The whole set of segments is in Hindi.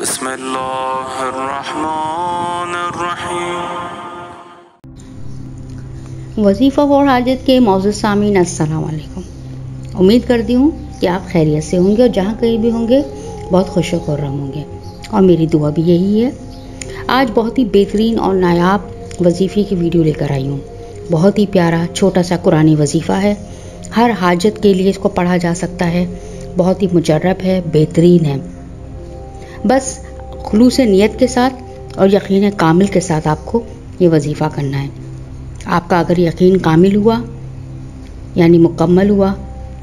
बिस्मिल्लाहिर्रहमानिर्रहीम। वजीफ़ा और हाजत के मौजूद सामीन, अस्सलाम उम्मीद करती हूँ कि आप खैरियत से होंगे और जहाँ कहीं भी होंगे, बहुत खुश खुर्रम होंगे। और मेरी दुआ भी यही है, आज बहुत ही बेहतरीन और नायाब वजीफ़े की वीडियो लेकर आई हूँ। बहुत ही प्यारा छोटा सा कुरानी वजीफ़ा है। हर हाजत के लिए इसको पढ़ा जा सकता है। बहुत ही मुजरब है, बेहतरीन है। बस खलूस नीयत के साथ और यकीन कामिल के साथ आपको ये वजीफ़ा करना है। आपका अगर यकीन कामिल हुआ, यानी मुकम्मल हुआ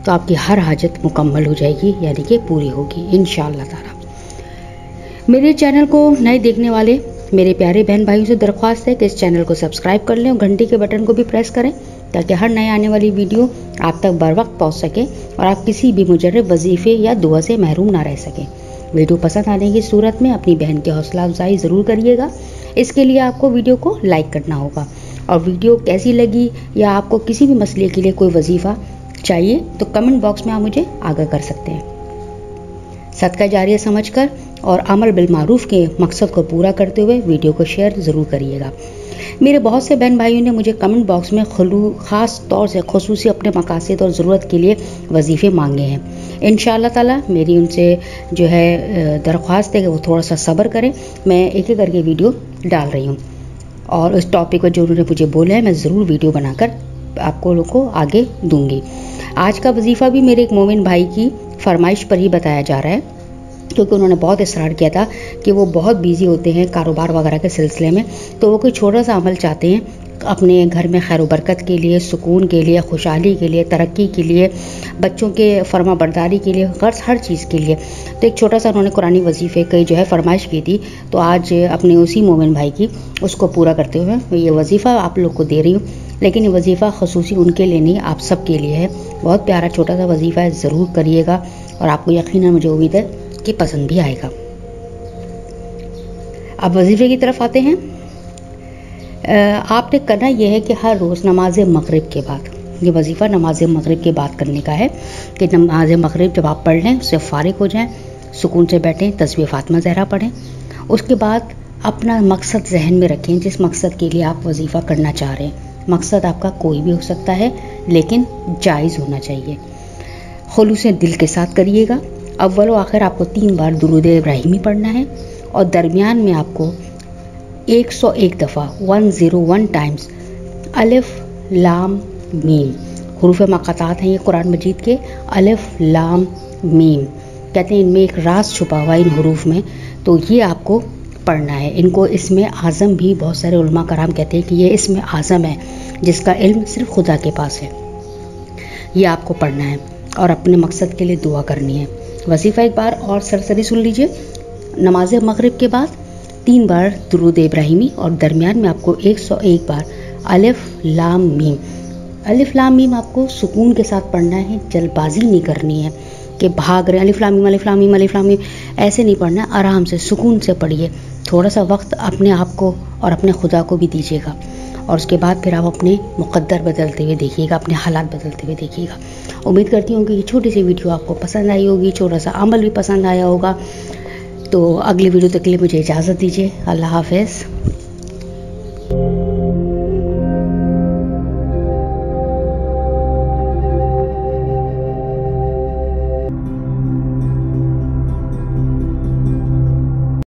तो आपकी हर हाजत मुकम्मल हो जाएगी, यानी कि पूरी होगी इन ताला। मेरे चैनल को नए देखने वाले, मेरे प्यारे बहन भाइयों से दरख्वास्त है कि इस चैनल को सब्सक्राइब कर लें और घंटी के बटन को भी प्रेस करें, ताकि हर नए आने वाली वीडियो आप तक बर वक्त पहुँच सके और आप किसी भी मुजरब वजीफ़े या दुआ से महरूम ना रह सकें। वीडियो पसंद आने की सूरत में अपनी बहन की हौसला अफजाई ज़रूर करिएगा। इसके लिए आपको वीडियो को लाइक करना होगा। और वीडियो कैसी लगी या आपको किसी भी मसले के लिए कोई वजीफ़ा चाहिए तो कमेंट बॉक्स में आप मुझे आगाह कर सकते हैं। सदका जारिया समझकर और अमल बिलमारूफ के मकसद को पूरा करते हुए वीडियो को शेयर ज़रूर करिएगा। मेरे बहुत से बहन भाइयों ने मुझे कमेंट बॉक्स में खलू, ख़ास तौर से खसूस अपने मकासद और ज़रूरत के लिए वजीफ़े मांगे हैं। इन ताला मेरी उनसे जो है दरख्वास्त है वो थोड़ा सा सब्र करें। मैं एक एक करके वीडियो डाल रही हूँ। और इस टॉपिक पर जो उन्होंने मुझे बोला है, मैं ज़रूर वीडियो बनाकर आपको लोग को आगे दूँगी। आज का वजीफ़ा भी मेरे एक मोमिन भाई की फरमाइश पर ही बताया जा रहा है, क्योंकि उन्होंने बहुत इसरार किया था कि वो बहुत बिज़ी होते हैं कारोबार वगैरह के सिलसिले में तो वो कोई छोटा सा अमल चाहते हैं अपने घर में खैर बरकत के लिए, सुकून के लिए, खुशहाली के लिए, तरक्की के लिए बच्चों के फर्मा बरदारी के लिए, गर्ज हर चीज़ के लिए। तो एक छोटा सा उन्होंने कुरानी वजीफ़े की जो है फरमाइश की थी। तो आज अपने उसी मोमिन भाई की, उसको पूरा करते हुए ये वजीफ़ा आप लोग को दे रही हूँ। लेकिन ये वजीफ़ा खसूस उनके लिए नहीं, आप सब के लिए है। बहुत प्यारा छोटा सा वजीफ़ा है, ज़रूर करिएगा। और आपको यकीन मुझे उम्मीद है कि पसंद भी आएगा। अब वजीफ़े की तरफ़ आते हैं। आपने करना यह है कि हर रोज़ नमाज़ मगरब के बाद ये वजीफ़ा नमाज़ मगरब के बात करने का है कि नमाज़ मगरब जब आप पढ़ लें, उससे फारिग हो जाएँ, सुकून से बैठें, तस्वीर फातमा जहरा पढ़ें। उसके बाद अपना मकसद जहन में रखें, जिस मकसद के लिए आप वजीफ़ा करना चाह रहे हैं। मकसद आपका कोई भी हो सकता है, लेकिन जायज़ होना चाहिए। खलूस दिल के साथ करिएगा। अव्वल आखिर आपको तीन बार दुरुद इब्राहिमी पढ़ना है और दरमियान में आपको 101 दफ़ा 101 टाइम्स अलिफ, लाम मीम। हरूफ मकातात हैं ये कुरान मजीद के अलिफ, लाम, मीम। कहते हैं इनमें एक रास छुपा हुआ है इन हरूफ में तो ये आपको पढ़ना है। इनको इसमें आज़म भी बहुत सारे उलमा कराम कहते हैं कि ये इसमें आज़म है, जिसका इल्म सिर्फ़ खुदा के पास है। ये आपको पढ़ना है और अपने मकसद के लिए दुआ करनी है। वजीफ़ा एक बार और सरसरी सुन लीजिए। नमाज़ मगरब के बाद तीन बार दरूद इब्राहिमी और दरमियान में आपको 101 बार अलिफ, लाम, मीम। अलिफ लाम मीम आपको सुकून के साथ पढ़ना है, जल्दबाजी नहीं करनी है कि भाग रहे अलिफ अलिफ लामीम ऐसे नहीं पढ़ना, आराम से, सुकून से पढ़िए। थोड़ा सा वक्त अपने आप को और अपने खुदा को भी दीजिएगा। और उसके बाद फिर आप अपने मुकद्दर बदलते हुए देखिएगा, अपने हालात बदलते हुए देखिएगा। उम्मीद करती हूँ कि ये छोटी सी वीडियो आपको पसंद आई होगी छोटा सा अमल भी पसंद आया होगा। तो अगली वीडियो तक के लिए मुझे इजाज़त दीजिए। अल्लाह हाफिज़।